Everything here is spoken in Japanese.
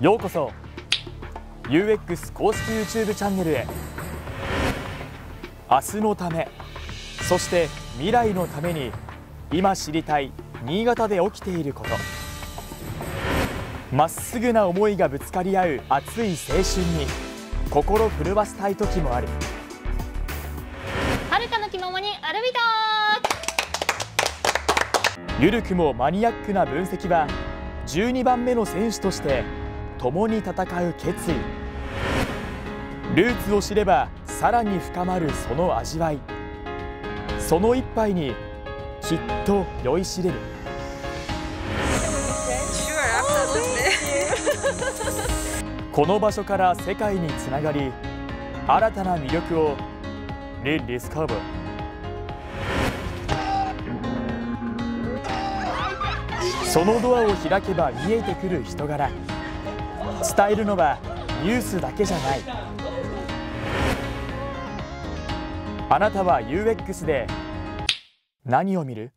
ようこそ。UX 公式 YouTube チャンネルへ。明日のため。そして未来のために今知りたい新潟で起きていること。まっすぐな思いがぶつかり合う熱い青春に心震わせたい時もある。はるかの気ままにアルビトゆるくもマニアックな分析は12番目の選手として共に戦う決意。ルーツを知ればさらに深まるその味わい。その一杯にきっと酔いしれる。この場所から世界につながり新たな魅力をリ・ディスカバーそのドアを開けば見えてくる人柄伝えるのはニュースだけじゃない。あなたは UX で何を見る？